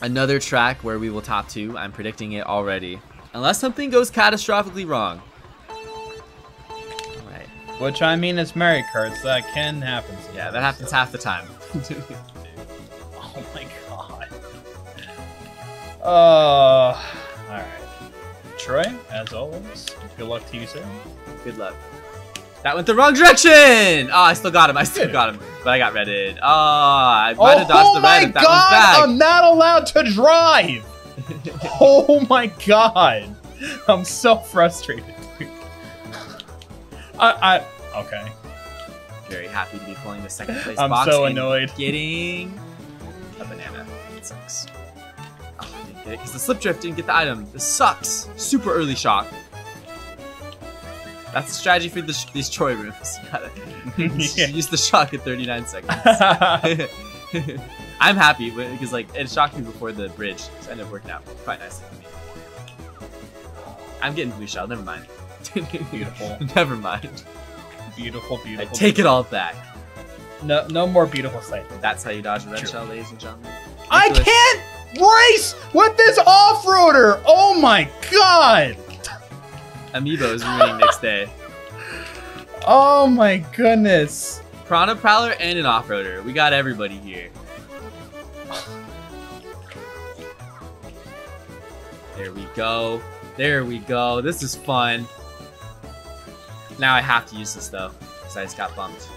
Another track where we will top two. I'm predicting it already. Unless something goes catastrophically wrong. Alright. Which I mean, it's Mario Kart, so that can happen. Sometimes. Yeah, that happens half the time. Oh my god. Uh, alright. Troy, as always, good luck to you, sir. Good luck. That went the wrong direction! Oh, I still got him. I still got him. But I got redded. Oh, I might have dodged oh the my red if that oh god, was I'm not allowed to drive! oh my god. I'm so frustrated. I, I, okay. Very happy to be pulling the second place I'm box. so and annoyed. Getting a banana. It sucks. Oh, I didn't get it because the slip drift didn't get the item. This sucks. Super early shock. That's the strategy for the these Troy rooms. Yeah. use the shock at 39 seconds. I'm happy because like it shocked me before the bridge, so it ended up working out quite nicely for me. I'm getting blue shell. Never mind. Beautiful. Never mind. beautiful, I beautiful. take it all back. No, no more beautiful sight. That's how you dodge a red True. shell, ladies and gentlemen. I can't race with this off-roader! Oh my god! Amiibo is ruining next day. Oh my goodness. Piranha Prowler and an off-roader. We got everybody here. There we go. There we go. This is fun. Now I have to use this though, because I just got bumped.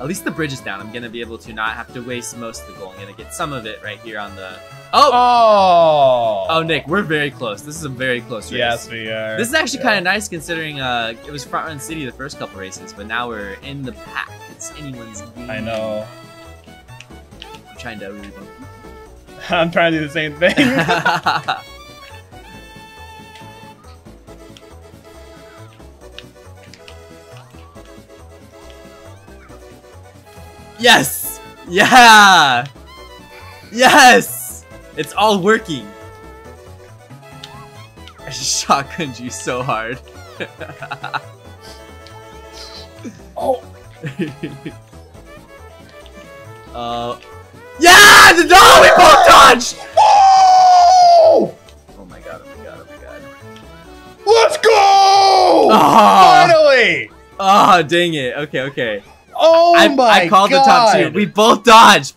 At least the bridge is down. I'm gonna be able to not have to waste most of the gold. I'm gonna get some of it right here on the. Oh! Oh! Oh, Nick, we're very close. This is a very close race. Yes, we are. This is actually Yeah. kind of nice considering uh, it was front run city the first couple races, but now we're in the pack. It's anyone's game. I know. I'm trying to I'm trying to do the same thing. yes! Yeah! Yes! It's all working. I just shotgunned you so hard. oh, uh, yeah! No, we both dodged! oh! Oh my god, oh my god, oh my god. Let's go! Oh, Finally! oh dang it. Okay, okay. Oh I, my I called god! the top two. We both dodged.